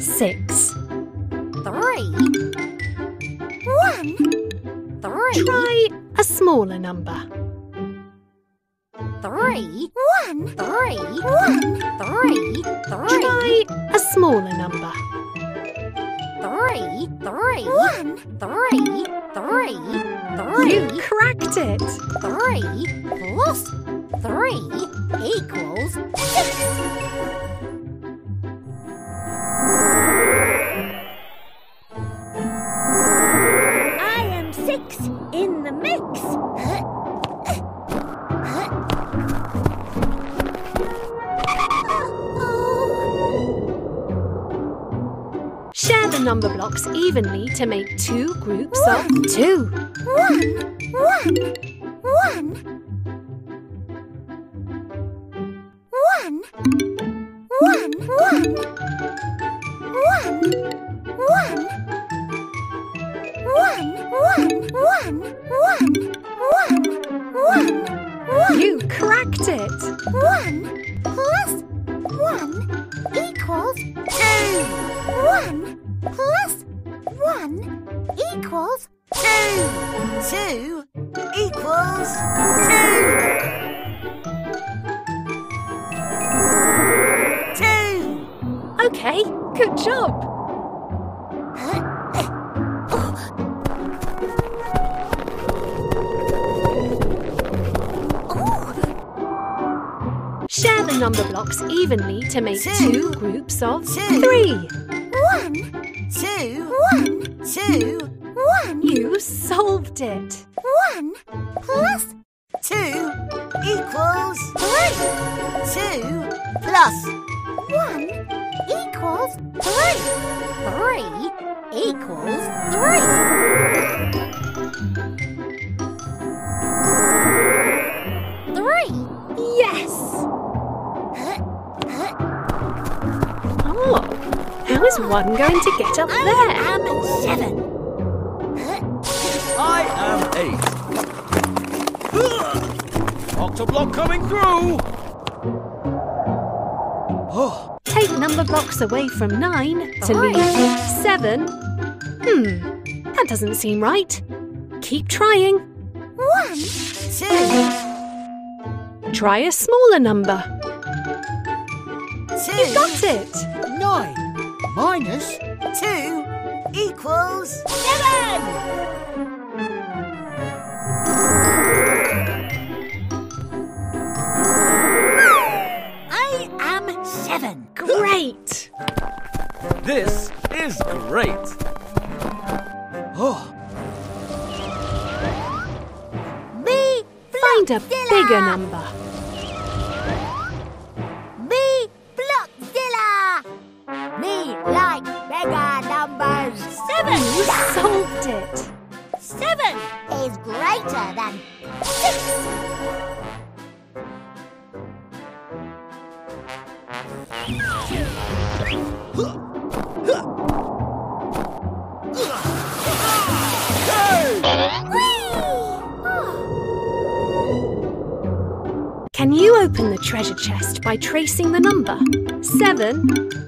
six. three, one, three, Try a smaller number. three, one, three, one, three, three, Try a smaller number. three, three, one, three, three, You three, cracked it. three plus three equals six. Share the Numberblocks evenly to make two groups of two. One, one, one. One, one, one. One, one. One, one, one, one, one, Two equals two. Two. Okay, good job. Share the Numberblocks evenly to make Two. two groups of Two. three. Solved it. One plus two equals three. Two plus one equals three. Three equals three. Three. Yes. Oh, how is one going to get up oh, there? I'm seven. I am eight. Octoblock coming through! Oh, Take Numberblocks away from nine to leave seven. Hmm, that doesn't seem right. Keep trying. One, two, Try a smaller number. two. You got it. Nine minus two equals seven. Great! Oh, Me Find a bigger number. Me Blockzilla. Me like bigger numbers. Seven. You solved it. Seven is greater than six. Open the treasure chest by tracing the number? Seven